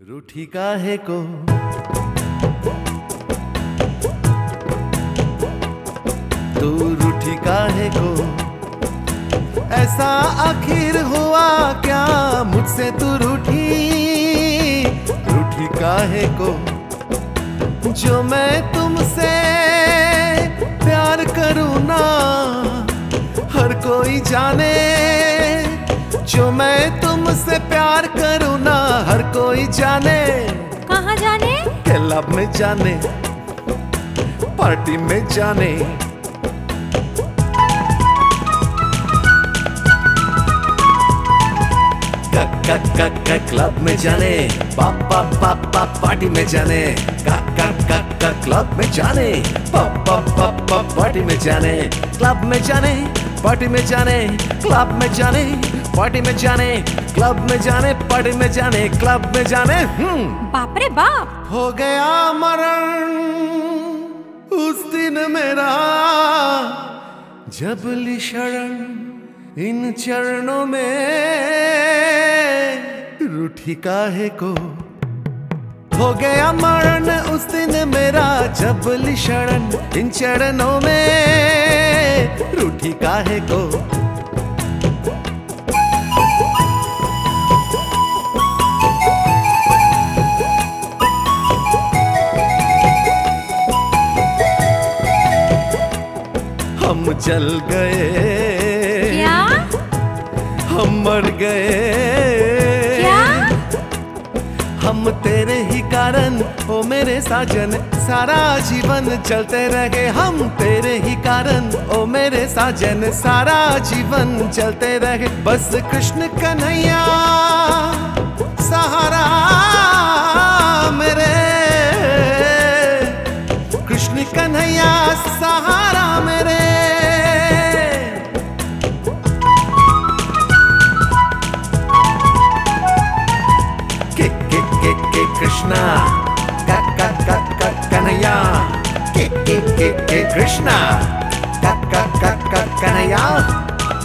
रूठी काहे को? तू रूठी काहे को? ऐसा आखिर हुआ क्या मुझसे तू रूठी? रूठी काहे को? जो मैं तुमसे प्यार करूँ ना, हर कोई जाने जो मैं तुमसे प्यार करूँ ना हर कोई जाने। कहाँ जाने? क्लब में जाने पार्टी में जाने। क्लब में जाने पाप पाप पार्टी में जाने। क्लब में जाने पाप पाप पाप पाप पार्टी में जाने। क्लब में जाने पार्टी में जाने क्लब में जाने। पार्टी में जाने क्लब में जाने पार्टी में जाने क्लब में जाने हम्म। बाप रे बाप। हो गया मरण उस दिन मेरा जब ली शरण इन चरणों में रूठी काहे को? हो गया मरण उस दिन मेरा जब ली शरण इन चरणों में रूठी काहे को? हम जल गए। क्या? हम मर गए। क्या? हम तेरे ही कारण ओ मेरे साजन सारा जीवन चलते रहे। हम तेरे ही कारण ओ मेरे साजन सारा जीवन चलते रहे। बस कृष्ण कन्हैया सहारा मेरे। कृष्ण कन्हैया सहारा मेरे। कृष्णा कन्हैया के के के के कृष्णा कन्हैया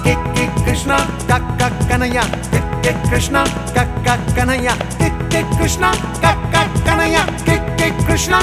के के कृष्णा कन्हैया के के कृष्णा कन्हैया के के कृष्णा कन्हैया के के कृष्णा